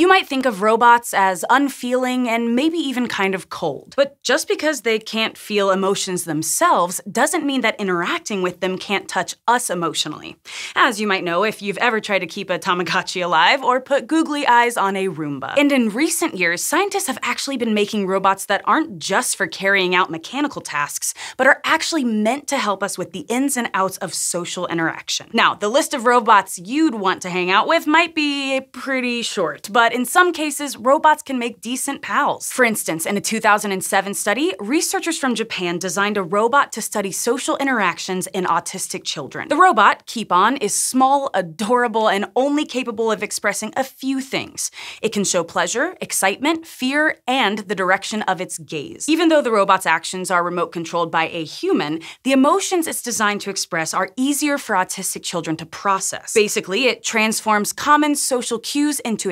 You might think of robots as unfeeling and maybe even kind of cold. But just because they can't feel emotions themselves doesn't mean that interacting with them can't touch us emotionally. As you might know if you've ever tried to keep a Tamagotchi alive or put googly eyes on a Roomba. And in recent years, scientists have actually been making robots that aren't just for carrying out mechanical tasks, but are actually meant to help us with the ins and outs of social interaction. Now, the list of robots you'd want to hang out with might be pretty short, but in some cases, robots can make decent pals. For instance, in a 2007 study, researchers from Japan designed a robot to study social interactions in autistic children. The robot, Keepon, is small, adorable, and only capable of expressing a few things. It can show pleasure, excitement, fear, and the direction of its gaze. Even though the robot's actions are remote controlled by a human, the emotions it's designed to express are easier for autistic children to process. Basically, it transforms common social cues into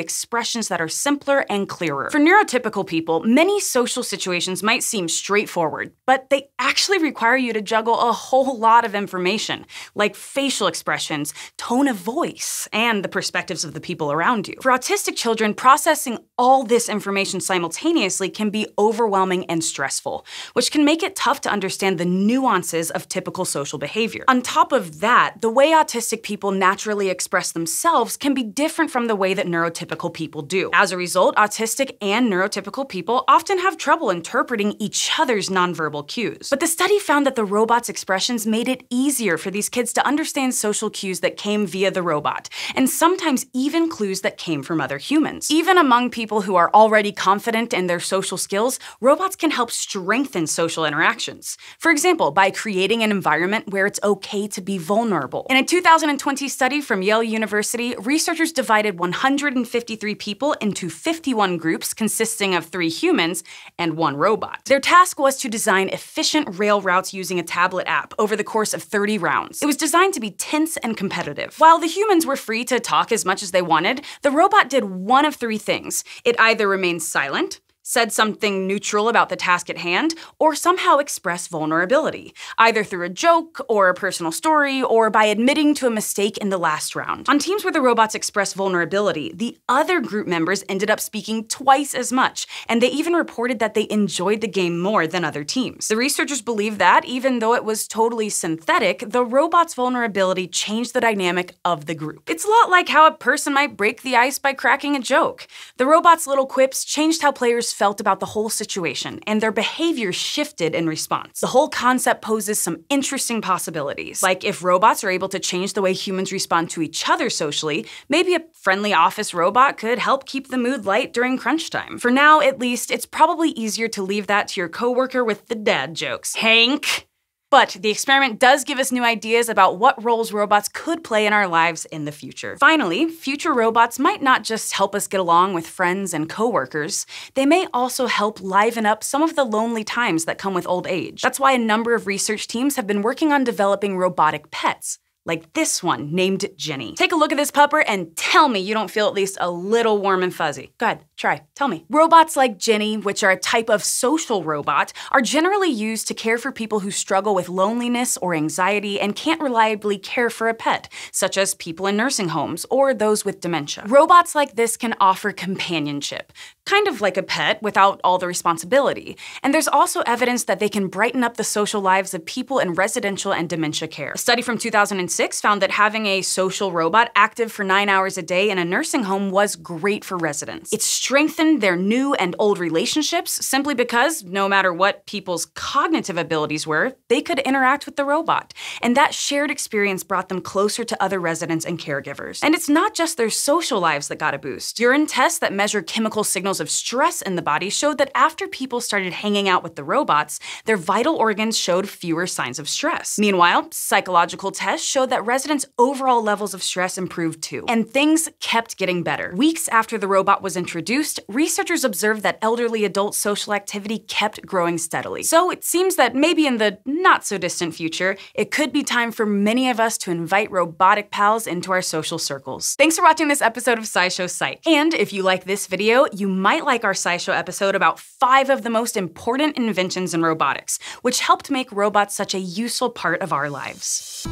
expressions that are simpler and clearer. For neurotypical people, many social situations might seem straightforward, but they actually require you to juggle a whole lot of information, like facial expressions, tone of voice, and the perspectives of the people around you. For autistic children, processing all this information simultaneously can be overwhelming and stressful, which can make it tough to understand the nuances of typical social behavior. On top of that, the way autistic people naturally express themselves can be different from the way that neurotypical people do. As a result, autistic and neurotypical people often have trouble interpreting each other's nonverbal cues. But the study found that the robot's expressions made it easier for these kids to understand social cues that came via the robot, and sometimes even clues that came from other humans. Even among people who are already confident in their social skills, robots can help strengthen social interactions. For example, by creating an environment where it's okay to be vulnerable. In a 2020 study from Yale University, researchers divided 153 people into 51 groups consisting of three humans and one robot. Their task was to design efficient rail routes using a tablet app over the course of 30 rounds. It was designed to be tense and competitive. While the humans were free to talk as much as they wanted, the robot did one of three things. It either remained silent, said something neutral about the task at hand, or somehow express vulnerability, either through a joke or a personal story or by admitting to a mistake in the last round. On teams where the robots expressed vulnerability, the other group members ended up speaking twice as much, and they even reported that they enjoyed the game more than other teams. The researchers believe that, even though it was totally synthetic, the robot's vulnerability changed the dynamic of the group. It's a lot like how a person might break the ice by cracking a joke. The robot's little quips changed how players felt about the whole situation, and their behavior shifted in response. The whole concept poses some interesting possibilities. Like if robots are able to change the way humans respond to each other socially, maybe a friendly office robot could help keep the mood light during crunch time. For now, at least, it's probably easier to leave that to your coworker with the dad jokes. Hank! But the experiment does give us new ideas about what roles robots could play in our lives in the future. Finally, future robots might not just help us get along with friends and coworkers, they may also help liven up some of the lonely times that come with old age. That's why a number of research teams have been working on developing robotic pets like this one named Jennie. Take a look at this pupper and tell me you don't feel at least a little warm and fuzzy. Go ahead, try, tell me. Robots like Jennie, which are a type of social robot, are generally used to care for people who struggle with loneliness or anxiety and can't reliably care for a pet, such as people in nursing homes or those with dementia. Robots like this can offer companionship, kind of like a pet without all the responsibility. And there's also evidence that they can brighten up the social lives of people in residential and dementia care. A study from 2006 found that having a social robot active for nine hours a day in a nursing home was great for residents. It strengthened their new and old relationships simply because, no matter what people's cognitive abilities were, they could interact with the robot. And that shared experience brought them closer to other residents and caregivers. And it's not just their social lives that got a boost. Urine tests that measure chemical signals of stress in the body showed that after people started hanging out with the robots, their vital organs showed fewer signs of stress. Meanwhile, psychological tests showed that residents' overall levels of stress improved too, and things kept getting better. Weeks after the robot was introduced, researchers observed that elderly adult social activity kept growing steadily. So it seems that maybe in the not so distant future, it could be time for many of us to invite robotic pals into our social circles. Thanks for watching this episode of SciShow Psych. And if you like this video, you might like our SciShow episode about five of the most important inventions in robotics, which helped make robots such a useful part of our lives.